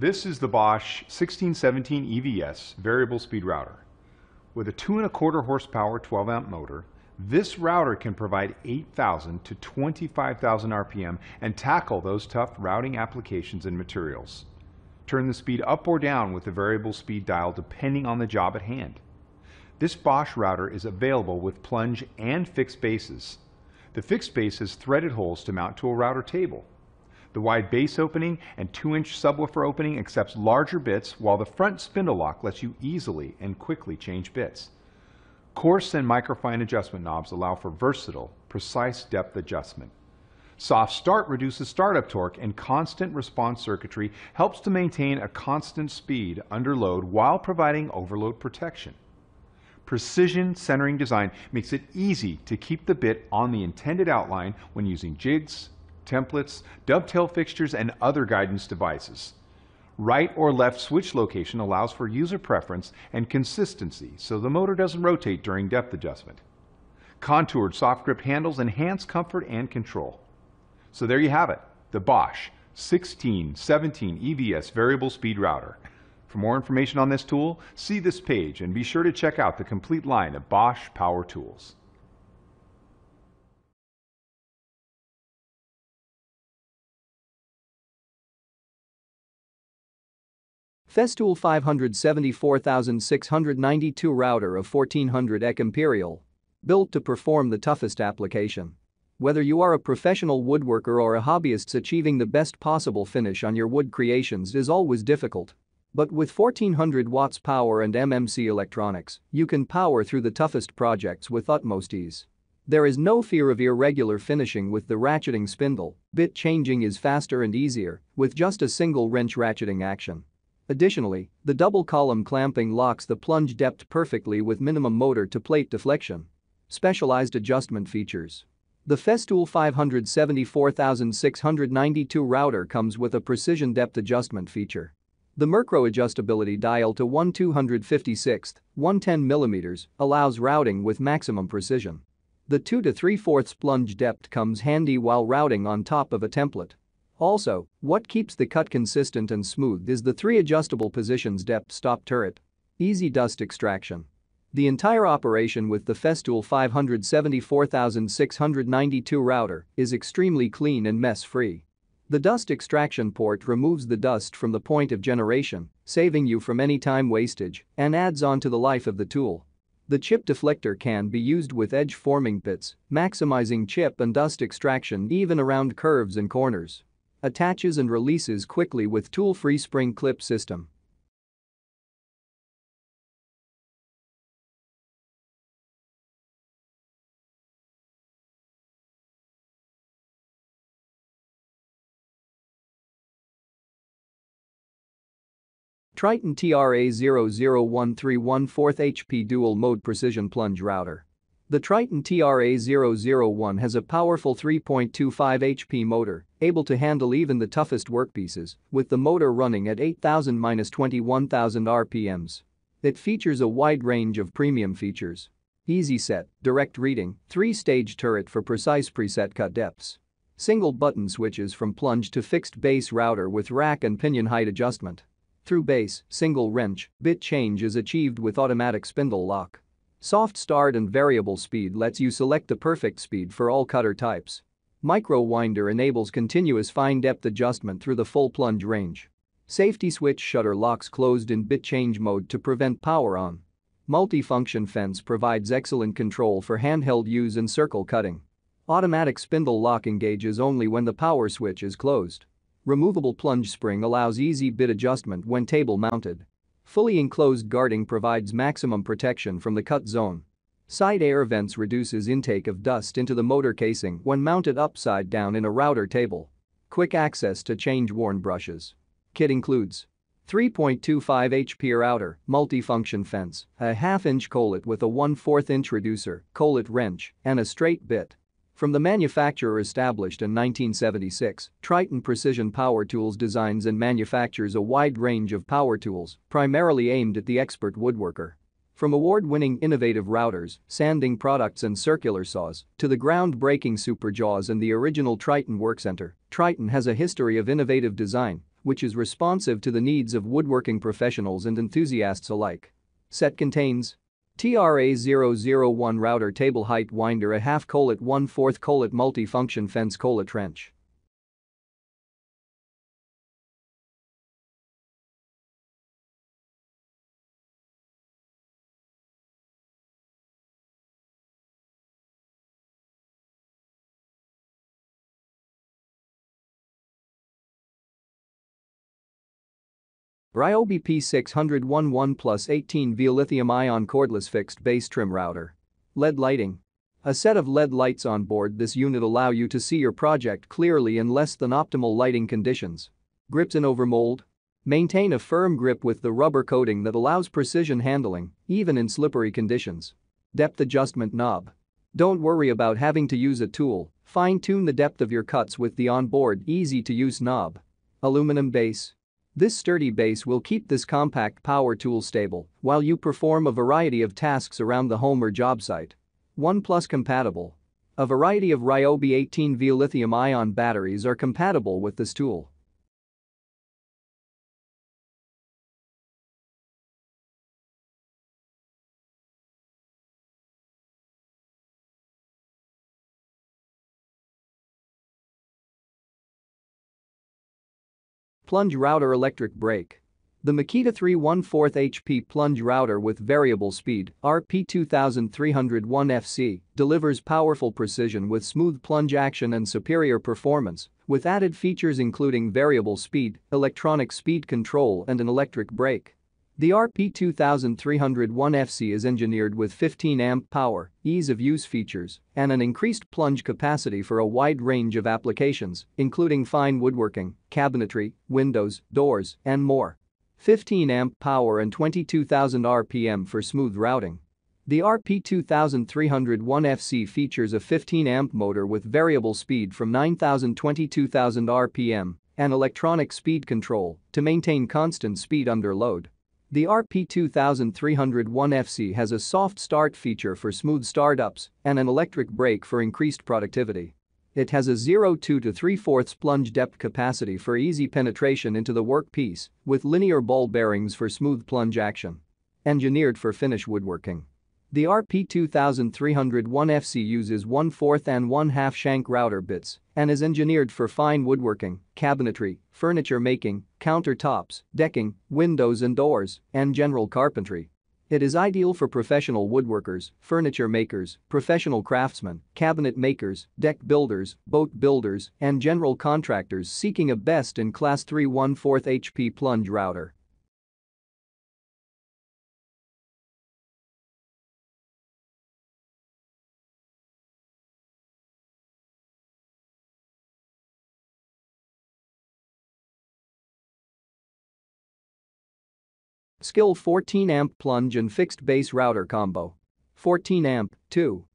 This is the Bosch 1617 EVS variable speed router. With a two and a quarter horsepower 12 amp motor, this router can provide 8,000 to 25,000 RPM and tackle those tough routing applications and materials. Turn the speed up or down with the variable speed dial depending on the job at hand. This Bosch router is available with plunge and fixed bases. The fixed base has threaded holes to mount to a router table. The wide base opening and 2-inch subwoofer opening accepts larger bits while the front spindle lock lets you easily and quickly change bits. Coarse and microfine adjustment knobs allow for versatile, precise depth adjustment. Soft start reduces startup torque and constant response circuitry helps to maintain a constant speed under load while providing overload protection. Precision centering design makes it easy to keep the bit on the intended outline when using jigs, templates, dovetail fixtures, and other guidance devices. Right or left switch location allows for user preference and consistency so the motor doesn't rotate during depth adjustment. Contoured soft grip handles enhance comfort and control. So there you have it, the Bosch 1617 EVS variable speed router. For more information on this tool, see this page and be sure to check out the complete line of Bosch power tools. Festool 574692 router of 1400 EQ Imperial. Built to perform the toughest application. Whether you are a professional woodworker or a hobbyist achieving the best possible finish on your wood creations is always difficult. But with 1400 watts power and MMC electronics, you can power through the toughest projects with utmost ease. There is no fear of irregular finishing with the ratcheting spindle, bit changing is faster and easier with just a single wrench ratcheting action. Additionally, the double column clamping locks the plunge depth perfectly with minimum motor to plate deflection. Specialized adjustment features. The Festool 574692 router comes with a precision depth adjustment feature. The Micro adjustability dial to 1 256 110 mm allows routing with maximum precision. The 2 to 3 fourths plunge depth comes handy while routing on top of a template. Also, what keeps the cut consistent and smooth is the three adjustable positions depth stop turret. Easy dust extraction. The entire operation with the Festool 574692 router is extremely clean and mess-free. The dust extraction port removes the dust from the point of generation, saving you from any time wastage and adds on to the life of the tool. The chip deflector can be used with edge forming bits, maximizing chip and dust extraction even around curves and corners. Attaches and releases quickly with tool-free spring clip system. Triton TRA001314 HP Dual Mode Precision Plunge Router the Triton TRA001 has a powerful 3.25 HP motor, able to handle even the toughest workpieces, with the motor running at 8,000-21,000 RPMs. It features a wide range of premium features. Easy set, direct reading, three-stage turret for precise preset cut depths. Single button switches from plunge to fixed base router with rack and pinion height adjustment. Through base, single wrench, bit change is achieved with automatic spindle lock. Soft start and variable speed lets you select the perfect speed for all cutter types. Micro winder enables continuous fine depth adjustment through the full plunge range. Safety switch shutter locks closed in bit change mode to prevent power on. Multifunction fence provides excellent control for handheld use and circle cutting. Automatic spindle lock engages only when the power switch is closed. Removable plunge spring allows easy bit adjustment when table mounted. Fully enclosed guarding provides maximum protection from the cut zone. Side air vents reduces intake of dust into the motor casing when mounted upside down in a router table. Quick access to change worn brushes. Kit includes 3.25 HP router, multi-function fence, a half-inch collet with a 1 4 inch reducer, collet wrench, and a straight bit. From the manufacturer established in 1976, Triton Precision Power Tools designs and manufactures a wide range of power tools, primarily aimed at the expert woodworker. From award-winning innovative routers, sanding products and circular saws, to the groundbreaking Super Jaws and the original Triton Work Center, Triton has a history of innovative design, which is responsive to the needs of woodworking professionals and enthusiasts alike. Set contains TRA001 router table height winder a half collet 1 4th collet multi-function fence collet wrench. Ryobi P600 1 plus 18V lithium-ion cordless fixed base trim router. LED lighting. A set of LED lights on board this unit allow you to see your project clearly in less than optimal lighting conditions. Grips in overmold. Maintain a firm grip with the rubber coating that allows precision handling, even in slippery conditions. Depth adjustment knob. Don't worry about having to use a tool, fine-tune the depth of your cuts with the onboard easy-to-use knob. Aluminum base. This sturdy base will keep this compact power tool stable while you perform a variety of tasks around the home or job site. OnePlus compatible. A variety of Ryobi 18V lithium-ion batteries are compatible with this tool. Plunge router electric brake. The Makita 314 HP plunge router with variable speed RP2301FC delivers powerful precision with smooth plunge action and superior performance, with added features including variable speed, electronic speed control and an electric brake. The RP2301FC is engineered with 15 amp power, ease of use features, and an increased plunge capacity for a wide range of applications, including fine woodworking, cabinetry, windows, doors, and more. 15 amp power and 22,000 RPM for smooth routing. The RP2301FC features a 15 amp motor with variable speed from 9,000 22,000 RPM and electronic speed control to maintain constant speed under load. The RP2301FC has a soft start feature for smooth startups and an electric brake for increased productivity. It has a 0.2 to 3 4 plunge depth capacity for easy penetration into the workpiece with linear ball bearings for smooth plunge action. Engineered for finish woodworking. The RP2301FC uses 1 4th and 1 2 shank router bits and is engineered for fine woodworking, cabinetry, furniture making, countertops, decking, windows and doors, and general carpentry. It is ideal for professional woodworkers, furniture makers, professional craftsmen, cabinet makers, deck builders, boat builders, and general contractors seeking a best-in-class 3 1 4 HP plunge router. Skil 14 amp plunge and fixed base router combo. 14 amp, 2.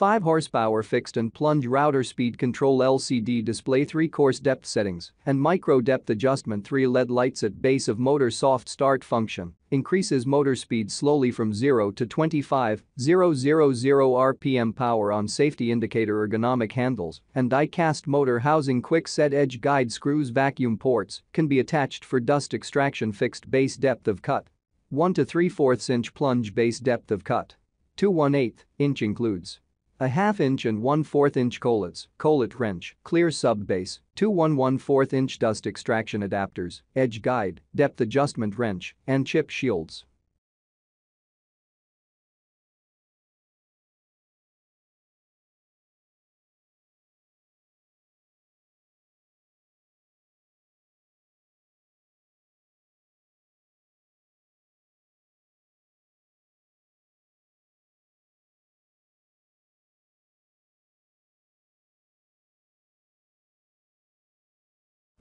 5 horsepower fixed and plunge router speed control LCD display 3 course depth settings and micro depth adjustment 3 LED lights at base of motor soft start function increases motor speed slowly from 0 to 25 000 RPM power on safety indicator ergonomic handles and die-cast motor housing quick set edge guide screws vacuum ports can be attached for dust extraction fixed base depth of cut. 1 to 3 4 inch plunge base depth of cut. 2 1 8 inch includes a half inch and 1 4 inch collets, collet wrench, clear sub base, two 1 1 4 inch dust extraction adapters, edge guide, depth adjustment wrench, and chip shields.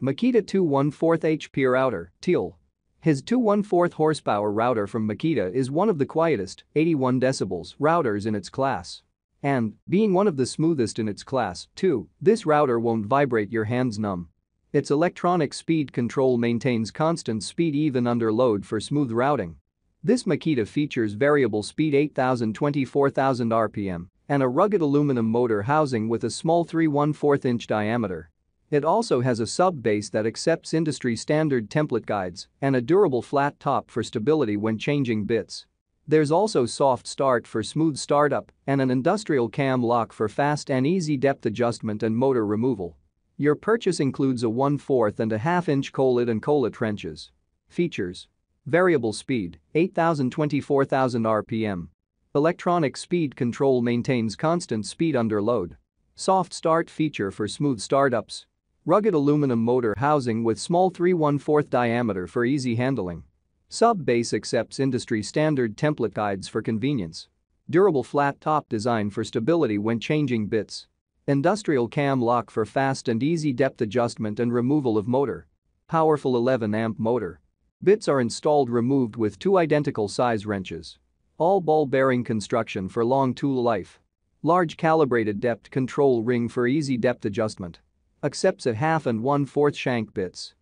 Makita 214 HP router, teal. His 214 horsepower router from Makita is one of the quietest, 81 decibels, routers in its class. And, being one of the smoothest in its class, too, this router won't vibrate your hands numb. Its electronic speed control maintains constant speed even under load for smooth routing. This Makita features variable speed 8000 24000 RPM and a rugged aluminum motor housing with a small 3 1 4 inch diameter. It also has a sub-base that accepts industry-standard template guides and a durable flat top for stability when changing bits. There's also soft start for smooth startup and an industrial cam lock for fast and easy depth adjustment and motor removal. Your purchase includes a 1 4th and a half inch collet and collet wrenches. Features. Variable speed, 8000-24,000 RPM. Electronic speed control maintains constant speed under load. Soft start feature for smooth startups. Rugged aluminum motor housing with small 3 1 diameter for easy handling. Sub-base accepts industry standard template guides for convenience. Durable flat top design for stability when changing bits. Industrial cam lock for fast and easy depth adjustment and removal of motor. Powerful 11 amp motor. Bits are installed removed with two identical size wrenches. All ball bearing construction for long tool life. Large calibrated depth control ring for easy depth adjustment. Accepts a half and one-fourth shank bits.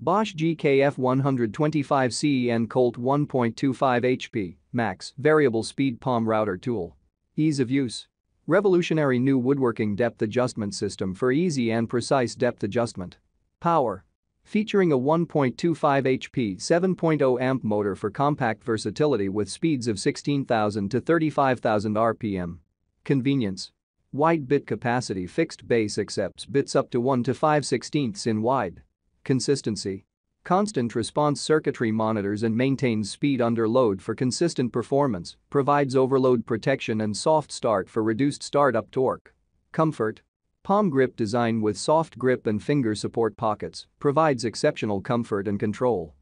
Bosch GKF 125 CEN Colt 1.25 HP, max, variable speed palm router tool. Ease of use. Revolutionary new woodworking depth adjustment system for easy and precise depth adjustment. Power. Featuring a 1.25 HP 7.0 amp motor for compact versatility with speeds of 16,000 to 35,000 RPM. Convenience. Wide bit capacity fixed base accepts bits up to 1 to 5 16ths in wide. Consistency. Constant response circuitry monitors and maintains speed under load for consistent performance, provides overload protection and soft start for reduced startup torque. Comfort. Palm grip design with soft grip and finger support pockets provides exceptional comfort and control.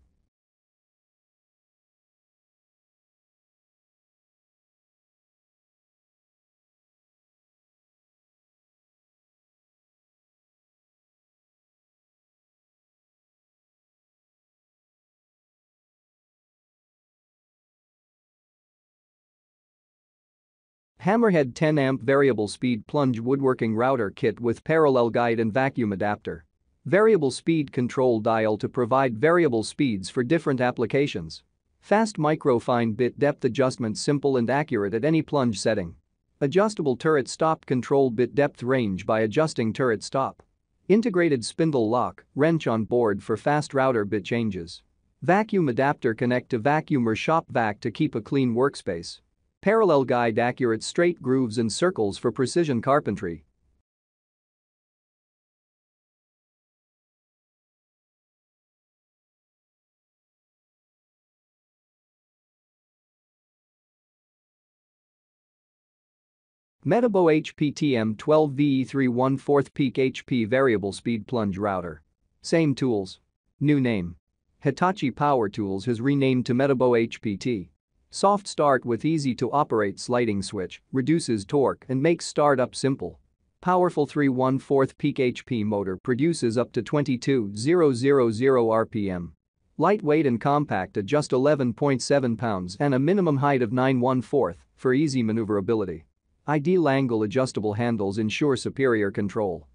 Hammerhead 10 amp variable speed plunge woodworking router kit with parallel guide and vacuum adapter. Variable speed control dial to provide variable speeds for different applications. Fast micro fine bit depth adjustment simple and accurate at any plunge setting. Adjustable turret stop control bit depth range by adjusting turret stop. Integrated spindle lock, wrench on board for fast router bit changes. Vacuum adapter connect to vacuum or shop vac to keep a clean workspace. Parallel guide accurate straight grooves and circles for precision carpentry. Metabo HPTM 12 VE3 1 4th peak HP variable speed plunge router. Same tools. New name. Hitachi Power Tools has renamed to Metabo HPT. Soft start with easy to operate sliding switch, reduces torque and makes startup simple. Powerful 3 1 4 peak HP motor produces up to 22,000 RPM. Lightweight and compact at just 11.7 pounds and a minimum height of 9 1 4 for easy maneuverability. Ideal angle adjustable handles ensure superior control.